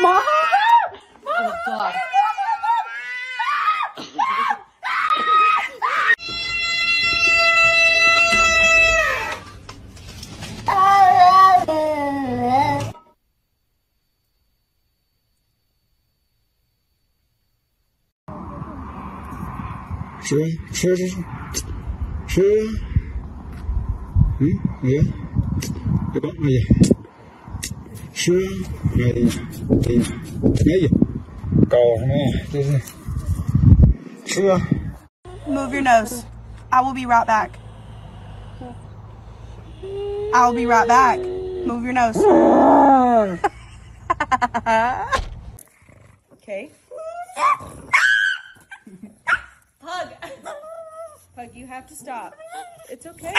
Mom! Oh, God. See, see, see, see, hmm, yeah, yeah, yeah. Move your nose. I will be right back. I'll be right back. Move your nose. okay. Pug. Pug, you have to stop. It's okay.